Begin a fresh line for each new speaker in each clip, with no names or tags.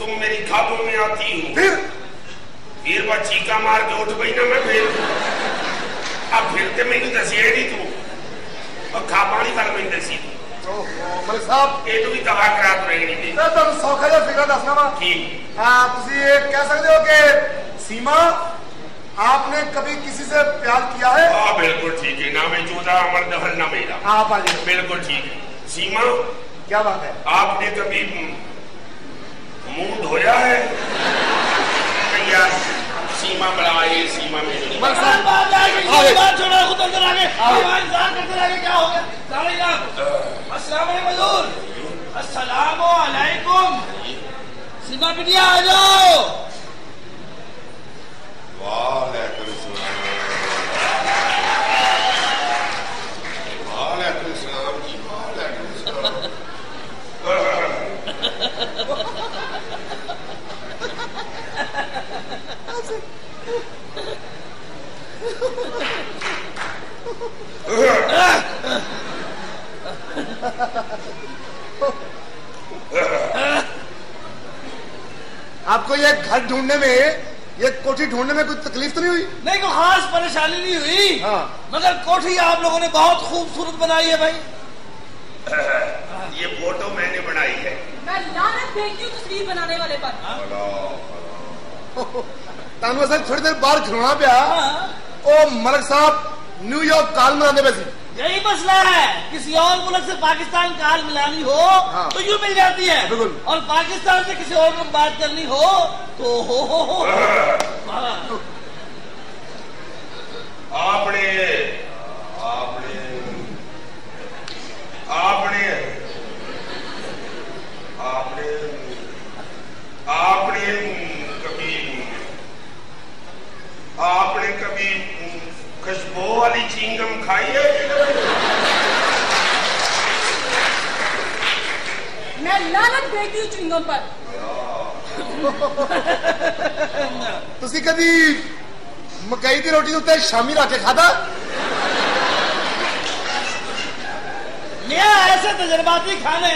तुम मेरी खाबों में आती हो
फिर
फिर वह चीका मार के उठ गई ना मैं फिर अब फिर ते मैंने दसिया ही नहीं तू और खाबा नहीं कर मैंने दसी तू
ਓਹੋ ਮਲਿਕ ਸਾਹਿਬ
ਇਹ ਤੋਂ ਵੀ ਤਵਾ ਕਰਾ ਤੂੰ ਰਹਿਣੀ ਨਹੀਂ
ਮੈਂ ਤੁਹਾਨੂੰ ਸੌਖਾ ਜਿਹਾ ਫਿਕਰ ਦੱਸਣਾ ਵਾ
ਕੀ
हाँ ਤੁਸੀਂ ये कह सकते हो कि सीमा आपने कभी किसी से प्यार किया है
हाँ बिल्कुल ठीक है ना मैं चौदह अमर दहल ना मेरा
आप आ जाइए
बिल्कुल ठीक है सीमा
क्या बात है
आपने कभी मुँह धोया है। भैया सीमा बुलाए सीमा में
मलिक
बात। ये छोड़ो खुद अंदर आगे इंतज़ार करते रह गए क्या हो गया? साले अस्सलाम वालेकुम हजूर। अस्सलाम वालेकुम सीमा बिटिया आ जाओ।
वालेकुम सलाम वालेकुम सलाम जी वालेकुम सलाम
घर ढूँढने में ये कोठी ढूँढने में कोई तकलीफ़ तो नहीं हुई?
नहीं कोई खास परेशानी नहीं हुई।
हाँ।
मगर कोठी आप लोगों ने बहुत खूबसूरत बनाई है भाई।
ये फ़ोटो मैंने बनाई है।
मैं लानत भेजती हूँ तस्वीर बनाने वाले पर।
तानू असल थोड़ी देर बाहर खिलौना पिया।
हाँ।
ओ मलिक साहब न्यूयॉर्क काल मनाने पे
यही मसला है किसी और मुल्क से पाकिस्तान का हाल मिलानी हो
हाँ।
तो यूँ मिल जाती है
बिल्कुल।
और पाकिस्तान से किसी और बात करनी हो तो हो हो हो हाँ।
आपने
एक शामी
खादा ऐसे तजर्बाती खाने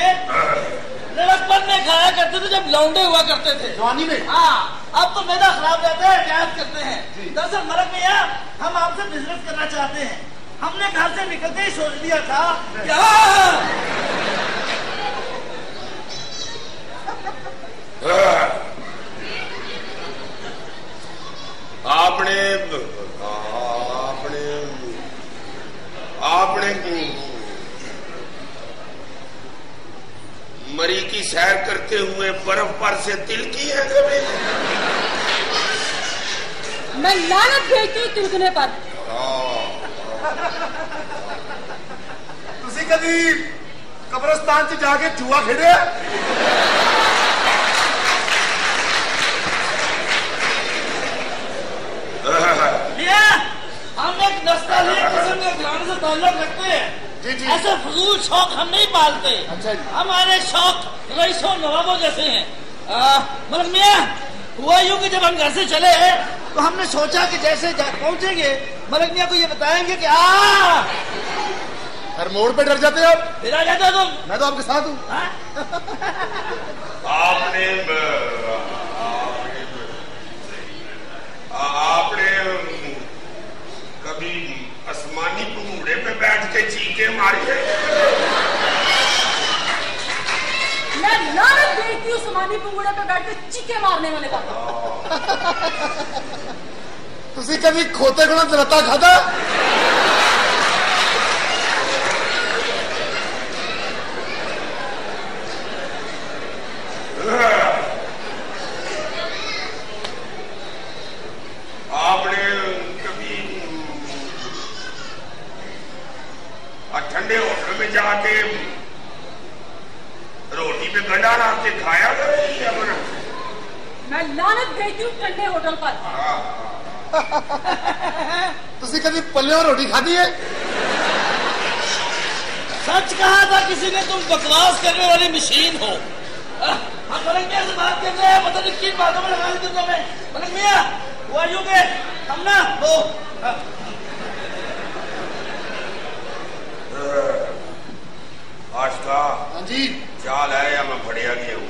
लड़कपन में खाया करते थे जब लौंडे हुआ करते थे।
जवानी में?
हाँ अब तो मैदा खराब रहता है एहतियात करते हैं। दरअसल मरक भैया हम आपसे बिज़नेस करना चाहते हैं। हमने घर से निकलते ही सोच लिया था क्या हाँ,
हाँ, हाँ। आपने उदाहरण मरी की सैर करते हुए बर्फ़ पर से तिल की है कभी?
मैं लानत भेजती हूँ तिलकने पर।
हाँ। कभी कब्रस्तान से जाके जुआ खेड़े ताल्लुक रखते हैं।
जी, जी।
ऐसे फजूल शौक हम नहीं पालते।
अच्छा
हमारे शौक रईसों नवाबों जैसे हैं। मलक मियाँ हुआ यूँ कि जब हम घर से चले तो हमने सोचा कि जैसे पहुँचेंगे मलक मियाँ को ये बताएँगे कि आ
हर मोड़ पे डर जाते हो आप?
फिर आ हो तुम।
मैं तो आपके साथ हूँ।
हाँ?
आपने सगळंच रता खादा ठंडे होटल में जाके रोटी पे गंडा नाम से खाया करेगी अपना
मैं लानत भेजू ठंडे होटल पर। हाँ।
ਤੁਸੀਂ कभी पल्ले रोटी खाधी है?
सच कहा था किसी ने तुम बकवास करने वाली मशीन हो। हम मलक मियाँ से बात कर रहे हैं पता नहीं किन बातों में लगा दी तुमने हमें। मलक मियाँ हुआ यूँ के हम ना वो आ,
आशका
हाँ जी।
चाल है या मैं बढ़िया गया हूँ?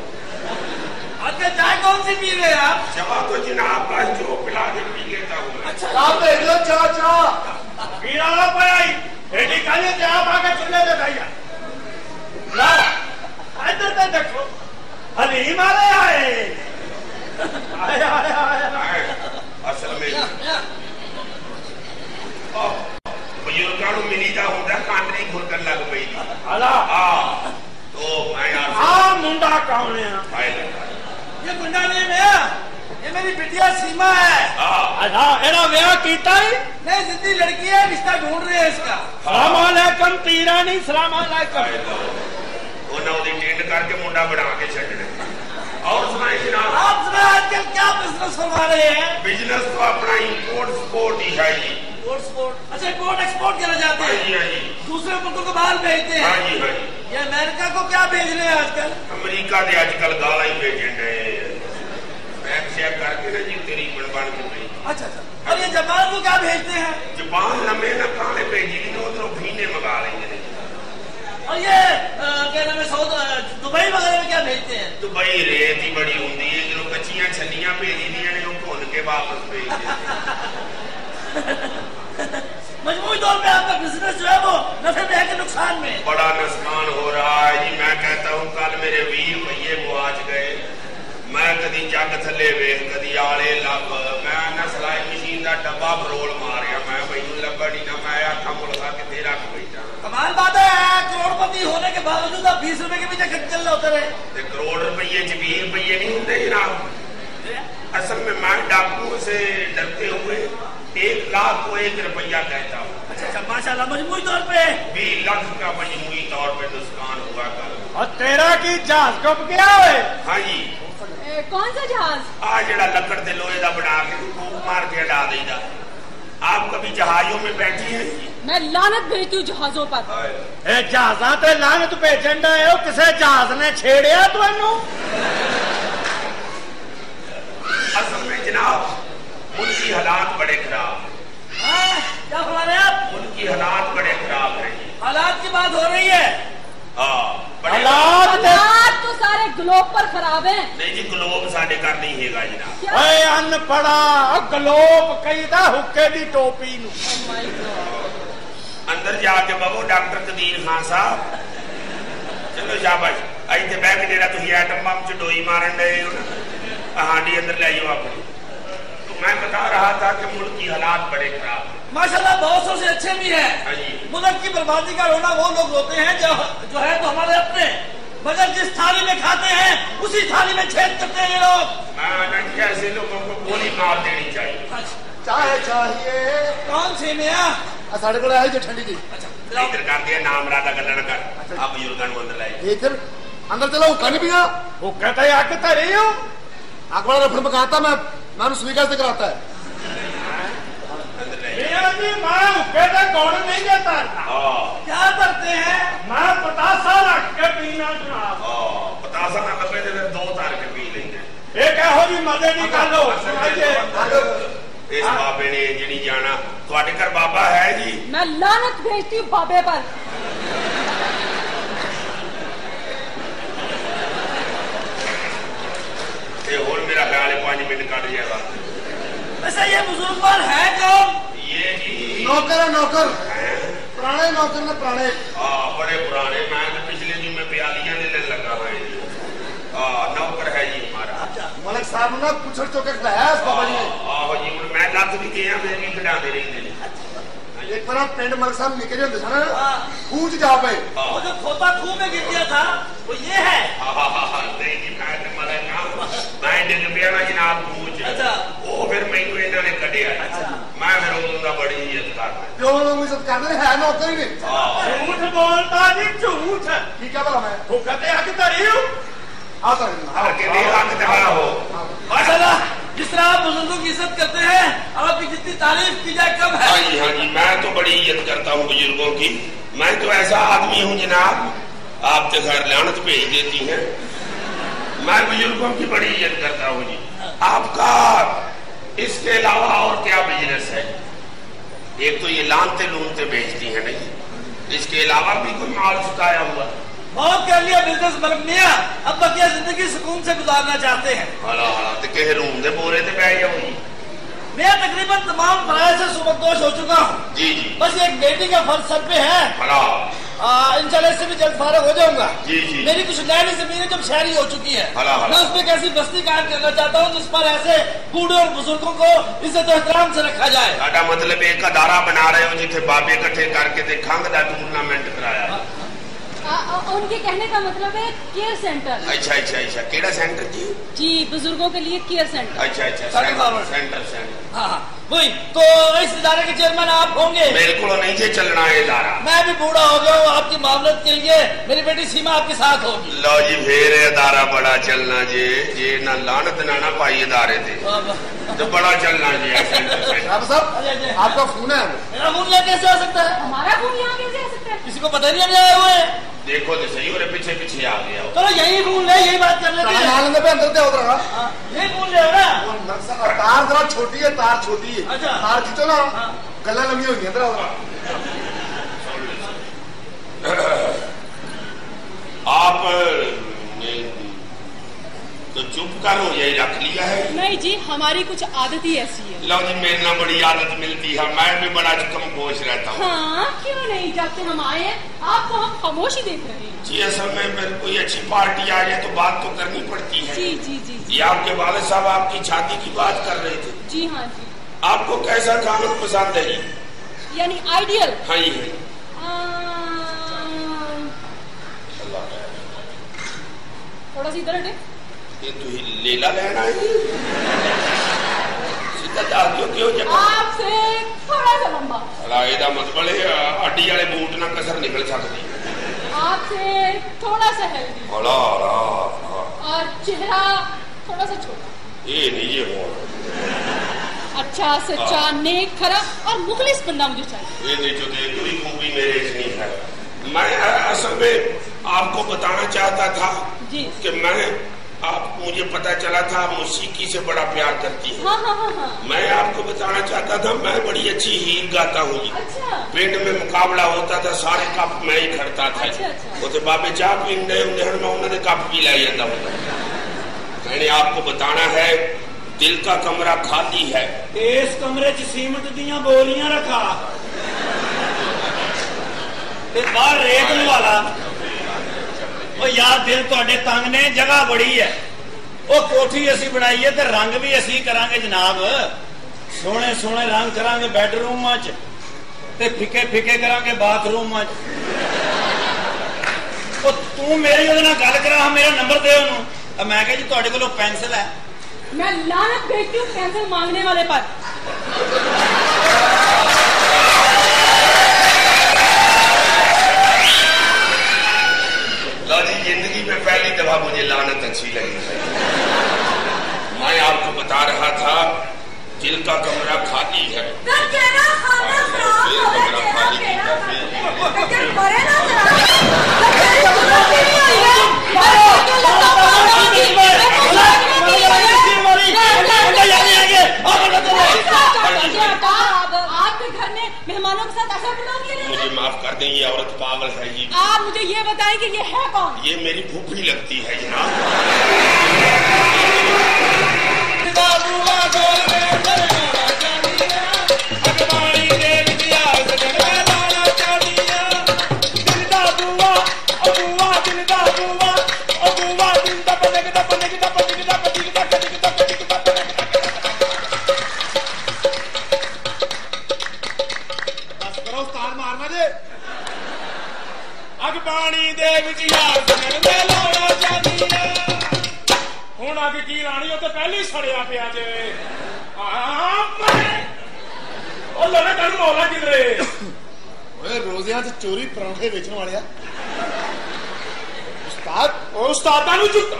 अच्छा चाय कौन सी पी रहे आप?
चाय तो जनाब बस जो पिला दे पी लेता हूँ
अच्छा
आप देख लो चाय चाय।
पीना ना पाई बेटी खाली जनाब आके चले दे भैया ना। तो इधर से देखो अरे मारे आए। आए आए आए।
असल में। बुजुर्गाणु मिलीदा होता कांदरी
घुरकर
लग पई। अला हाँ
तो मैं यार हाँ
मुंडा कावणे
ये गुंडा नहीं मैं ये मेरी बिटिया सीमा है
ਆ
अच्छा एड़ा ब्याह कीता ही
नहीं जितनी लड़की है रिश्ता ढूंढ रहे हैं इसका
सलाम अलैकुम तीरा नहीं सलाम अलैकुम
ਆਏ ਲਓ ਉਹਨਾਂ ਉਹਦੀ ਟਿੰਡ ਕਰਕੇ ਮੁੰਡਾ ਬਣਾ ਕੇ ਛੱਡਣਾ ਔਰ ਸੁਣਾਈ ਜਨਾਬ
आप सुना आजकल क्या बिजनेस करवा रहे हैं
बिजनेस तो अपना इंपोर्ट स्पोर्ट ही है जी
एक्सपोर्ट एक्सपोर्ट अच्छा इम्पोर्ट एक्सपोर्ट करना चाहते
हाँ
हैं
जी हाँ जी
दूसरे मुल्कों को बाहर भेजते
हाँ
हैं
जी हाँ जी
ये अमेरिका को क्या भेज रहे हैं आजकल
ਅਮਰੀਕਾ ਦੇ ਅੱਜ ਕੱਲ ਗਾਲਾਂ ਹੀ
अच्छा, अच्छा और ये जापान को क्या भेजते हैं?
जापान लम्बे ना काले भेजी उधरों भीने मंगा लेंगे
और ये क्या नाम है दुबई वगैरह में क्या भेजते हैं?
दुबई रेत ही बड़ी होती है जो कच्चिया छलियाँ भेजी दी ने भुन के वापस भेज
मजमूरी तौर पे आपका बिज़नेस जो है वो नफे में है नुकसान में।
बड़ा नुकसान हो रहा है जी मैं कहता हूँ कल मेरे वीर भैया वो आज गए। मैं कदी जग थले वेख कदी आले लब मैं ना सिलाई मशीन का डब्बा फरोल मारिया मैं मैनू लब्भा नहीं ना। मैं आखा मुल्का कितने रख बैठा।
कमाल बात है करोड़पति होने के बावजूद आप बीस रुपए के पीछे चल रहे होते रहे
ते करोड़ रुपये च बीस रुपये नहीं होंगे जनाब असल में मैं डाकुओं से डरते हुए एक लाख को एक रुपया कहता हूँ।
अच्छा अच्छा माशाल्लाह मजमूरी तौर पे।
बीस लाख का मजमूरी तौर पर नुकसान हुआ कल।
और तेरा की जहाज़ कब गया हुए
हाँ जी।
कौन सा जहाज़
आ जड़ा लकड़ के लोहे का बना के फूक मार के हटा देगा आप कभी जहाजों में बैठी हैं
मैं लानत भेजती हूँ जहाजों पर
ए जहाजा ते लानत भेजन डे हो जहाज़ ने छेड़िया तुहानू
असल में जनाब उनकी हालात बड़े खराब
हाँ, क्या फरमा रहे हैं आप
उनकी हालात बड़े खराब हैं
हालात की बात हो रही है
हाँ
ਹਾਲਾਤ
ਤੇ ਹਾਲਾਤ ਤੋਂ ਸਾਰੇ ਗਲੋਬ ਪਰ ਖਰਾਬ
ਹੈ। ਨਹੀਂ ਜੀ ਗਲੋਬ ਸਾਡੇ ਘਰ ਨਹੀਂ ਹੈਗਾ
ਜਨਾਬ
ਓਏ ਅਨਪੜਾ ਗਲੋਬ ਕਹੀਦਾ ਹੁੱਕੇ ਦੀ ਟੋਪੀ ਨੂੰ।
oh ਅੰਦਰ
ਜਾ ਕੇ ਬਾਬੂ ਡਾਕਟਰ ਕਦੀਰ ਖਾਨ ਸਾਹਿਬ। ਚਲੋ ਸ਼ਾਬਾਸ਼। ਇੱਥੇ ਬੈਠ ਕੇ ਜਿਹੜਾ ਤੁਸੀਂ ਐਟਮ ਬੰਬ ਚ ਡੋਈ ਮਾਰਨ ਦੇ ਕਹਾਣੀ ਅੰਦਰ ਲੈ ਜਾਓ ਆਪਣੀ। ਮੈਂ ਬਤਾ ਰਹਾ था ਕਿ ਮੁਲਕ ਹਾਲਾਤ ਬੜੇ ਖਰਾਬ ਹੈ
माशाल्लाह बहुत सौ से अच्छे भी
हैं।
हाँ मुल्क की बर्बादी का रोना वो लोग रोते हैं जो जो है तो हमारे अपने। मगर जिस थाली में खाते हैं उसी थाली में छेद करते हैं ये लोग।
ऐसे लोगों को गोली मार देनी चाहिए। अच्छा।
चाहे चाहिए।
कौन सी मिया?
साढ़े को है जो ठंडी जी अच्छा,
इधर कर दिया नाम राधा का लड़का। अब बुजुर्गन को अंदर लाइए
इधर अंदर चला वो कहने पिया।
वो कहता है आग आके
रही हो। वाला रफड़ में कहता मैं मैंने स्वीकार से कराता है।
अंदर लाए
ਇਹ ਜੀ ਮੈਂ ਹੁੱਕੇ ਤੇ ਗੁਣ ਨਹੀਂ ਦੇਤਾ
हाँ
क्या करते हैं
ਮੈਂ ਪਤਾਸਾ ਰੱਖ ਕੇ ਪੀਣਾ ਜਨਾਬ
हाँ पतासा ना लगे तो फिर दो तार के पी लेंगे
ਇਹ ਕਿਹੋ ਜੀ ਮਜ਼ੇ ਦੀ ਗੱਲ ਹੋ ਸੁਣਾਈਏ
इस बाबे ने इंज नहीं जाना थोड़े घर बाबा है जी
मैं लानत भेजती हूँ बाबे पर
ये होल मेरा ख्याल है पांच मिनट कट जाएगा
वैसे ये बुजुर्गवार है कौन
ये
नौकर है नौकर। पुराने नौकर ने
पुराने। बड़े पुराने। मैं तो पिछले जी में ने लेने लगा है। नौकर है जी हमारा। अच्छा, मलक साहब पुछड़ बाबा जी आहो जी मैं भी मैं भी
अच्छा। एक बार पिंड साहब निकले होते थे ना
हाँ।
खूज जा पे।
वो जो खोता खूह में गिर गया था वो ये है।
हाँ, हाँ, नहीं तो जी मैं मैं जनाब खूज
अच्छा।
ਉਹ ਫਿਰ ਮੈਨੂੰ ਇਹਨਾਂ ਨੇ ਕੱਢਿਆ ਮੈਂ ਫਿਰ ਉਦੋਂ ਦਾ ਬੜੀ ਇੱਜ਼ਤ ਕਰਦਾ
ਪਿਓ ਨੂੰ ਇੱਜ਼ਤ ਕਰਦੇ ਨੇ ਹੈ ਨੌਕਰ ਹੀ ਨੇ
ਆਹ
ਝੂਠ ਬੋਲਦਾ ਜੀ ਝੂਠ
ਕੀ ਕਹਾਂ ਭਲਾ ਮੈਂ
ਹੁੱਕੇ ਤੇ ਅੱਗ ਧਰੀ ਹੋ
ਆ ਤਾਂ
ਹਰ ਕੇ ਦੇ ਹੱਕ ਤੇ ਨਾ ਹੋ
माशाल्लाह जिस तरह आप बुजुर्गों की इज्जत करते हैं और आपकी जितनी तारीफ की जाए कम है
हाँ जी हाँ जी मैं तो बड़ी इज्जत करता हूँ बुजुर्गों की मैं तो ऐसा आदमी हूँ जनाब आप तो घर लानत भेज देती हैं मैं बुजुर्गों की बड़ी इज्जत करता हूँ जी आपका इसके अलावा और क्या बिज़नेस है? एक तो ये लानते लूनते बेचती है नहीं। इसके अलावा भी कोई माल चुकाया हुआ
बहुत कर लिया बिज़नेस मियाँ। अब बकिया ज़िंदगी सुकून से गुजारना चाहते हैं।
हला हला ते किसी रूम दे बोरे ते पै जी।
मैं तकरीबन तमाम फराज से सुबकदोश हो चुका हूँ।
जी जी।
बस एक बेटी का फ़र्ज़ सर पे है।
हला।
इंशाल्लाह इससे भी जल्द फारग हो जाऊँगा। मेरी कुछ नैन मेरी जब शहरी हो चुकी है मैं उस मैं उसमें कैसी बस्ती कायम करना चाहता हूँ जिस पर ऐसे बूढ़े और बुजुर्गो को इसे तो एहतराम से रखा जाए।
मतलब एक अदारा बना रहे हो जिसे बाबे इकट्ठे करके ते खंग
टूर्नामेंट कराया उनके कहने का मतलब है केयर सेंटर
अच्छा अच्छा अच्छा। केड़ा सेंटर जी?
जी बुज़ुर्गों के लिए केयर सेंटर
अच्छा अच्छा सेंटर
सेंटर
सेंटर सेंटर।
हाँ वही तो इस इधारे के चेयरमैन आप होंगे?
बिल्कुल नहीं जी चलना है इधारा
मैं भी बूढ़ा हो गया हूँ आपकी मामलत के लिए मेरी बेटी सीमा आपके साथ होगी।
लो जी फिर इधारा बड़ा चलना जी। जी ना लानत ना ना पाई इधारे थे तो बड़ा चलना जी
साहब आपका फ़ोन है।
मेरा फ़ोन यहाँ कैसे आ सकता है?
हमारा फ़ोन यहाँ कैसे आ सकता है?
किसी को पता नहीं लग जाए हुए
देखो तो सही और पीछे पीछे आ गया
चलो यही भूल ले यही बात कर लेते हैं
नालंदे पे अंदर दे उधर। हाँ,
यही भूल ले ना
तार जरा छोटी है तार छोटी है।
अच्छा।
तार खींचो ना।
हाँ।
गला लंबी होगी अंदर उधर
हाँ। आप तो चुप करो यही रख लिया है।
नहीं जी हमारी कुछ आदत ही ऐसी है।
लो जी मेरे ना बड़ी आदत मिलती है। मैं भी बड़ा कम गोश रहता हूँ।
हाँ क्यों नहीं? जब से हम आए हैं आपको हम खामोशी देख रहे हैं।
जी असल में मेरे कोई अच्छी पार्टी आ जाए तो बात तो करनी पड़ती है।
जी जी जी जी।
ये आपके वाले साहब आपकी शादी की बात कर रहे थे।
जी हाँ जी।
आपको कैसा खाना पसंद है?
यानी आइडियल।
हाँ जी। हाँ।
थोड़ा सा इधर हटे।
ये तो ही लेला लेना है सीधा दस दियो क्यों जगह
आपसे थोड़ा सा लंबा
अला ਇਹਦਾ ਮਤਲਬ ਇਹ ਅੱਡੀ ਵਾਲੇ ਬੂਟ ਨਾਲ ਕਸਰ ਨਿਕਲ ਸਕਦੀ
आपसे थोड़ा सा हेल्दी
ਹਲਾ ਹਲਾ
और चेहरा थोड़ा सा छोटा
ਇਹ ਨਹੀਂ ਇਹ ਹੋ
अच्छा सच्चा नेक खरा और मुखलिस बंदा मुझे चाहिए
ये देखो तो कोई खूबी मेरे से नहीं है मैं अ- असल में आपको बताना चाहता था
जी
कि मैं आपको मुझे पता चला था आप मौसीकी से बड़ा प्यार करती है।
हाँ, हाँ, हाँ, हाँ,
मैं आपको बताना चाहता था मैं बड़ी अच्छी हीर गाता हूँ
अच्छा।
पेंट में मुकाबला होता था सारे कप मैं ही खड़ता था।
अच्छा, अच्छा।
वो तो बाबे चाह में उन्होंने कप भी लाया था। मैंने आपको बताना है दिल का कमरा खाली है।
इस कमरे च सीमत दिया बोलियाँ रखा। बाहर रेत वाला। ਉਹ ਯਾਰ, ਦਿਲ ਤੁਹਾਡੇ ਤੰਗ ਨੇ, ਜਗ੍ਹਾ ਬੜੀ ਹੈ ਉਹ ਕੋਠੀ ਅਸੀਂ ਬਣਾਈਏ ਤੇ ਰੰਗ ਵੀ ਅਸੀਂ ਕਰਾਂਗੇ ਜਨਾਬ। ਸੋਹਣੇ ਸੋਹਣੇ ਰੰਗ ਕਰਾਂਗੇ ਬੈਡਰੂਮਾਂ 'ਚ ਤੇ ਫਿੱਕੇ ਫਿੱਕੇ ਕਰਾਂਗੇ ਬਾਥਰੂਮਾਂ 'ਚ। ਉਹ ਤੂੰ ਮੇਰੀ ਉਹਦੇ ਨਾਲ ਗੱਲ ਕਰਾ ਮੇਰਾ ਨੰਬਰ ਦੇ ਉਹਨੂੰ। ਮੈਂ ਕਿਹਾ ਜੀ, ਤੁਹਾਡੇ ਕੋਲੋਂ ਪੈਨਸਲ ਹੈ।
ਮੈਂ ਲਾਨਤ
ਭੇਜੂ ਪੈਨਸਲ ਮੰਗਣੇ ਵਾਲੇ ਪਰ। दफ़ा मुझे लानत अच्छी लगी। है मैं आपको बता रहा था दिल का कमरा खाली है कमरा खाली
आपके घर में मेहमानों के साथ ऐसा बर्ताव किया जाता
मुझे
है?
माफ़ कर दें ये औरत पागल है जी।
आप मुझे ये बताएँ कि ये है कौन?
ये मेरी फूफी लगती है जनाब।
ਬਸ ਅਗ ਪਾਣੀ ਦੇ ਵਿੱਚ ਯਾਰ ਸਨਨ ਦੇ ਲਾਉਣਾ ਚਾਹੀਦਾ ਹੁਣ ਅੱਗ ਕੀ ਲਾਣੀ ਉਹ ਤਾਂ ਪਹਿਲੇ ਸੜਿਆ ਪਿਆ ਜੇ। ਉਹ ਲਵੇ ਤੈਨੂੰ ਮੌਲਾ ਕਿਧਰੇ।
ਓਏ ਰੋਜ਼ਿਆਂ 'ਚ ਚੋਰੀ ਪਰੌਂਠੇ ਵੇਚਣ ਵਾਲਿਆ ਉਸਤਾਦ।
ਉਹ ਉਸਤਾਦਾਂ ਨੂੰ ਜੁੱਤ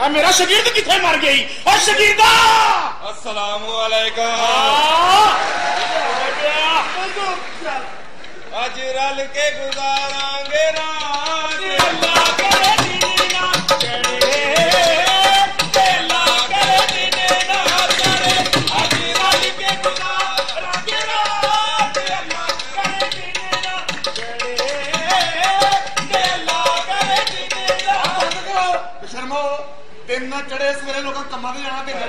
ਆ ਮੇਰਾ ਸ਼ਗਿਰਦ ਕਿੱਥੇ ਮਰ ਗਈ ਓ ਸ਼ਗਿਰਦਾ!
ਅਸਲਾਮੁ ਅਲੈਕਮ आज रल के
गुजारांगे राज ਦਿਨ ਨਾ ਚੜੇ
ਸਵੇਰੇ ਲੋਕਾਂ ਕੰਮਾਂ ਤੇ ਜਾਣਾ ਪੈਂਦਾ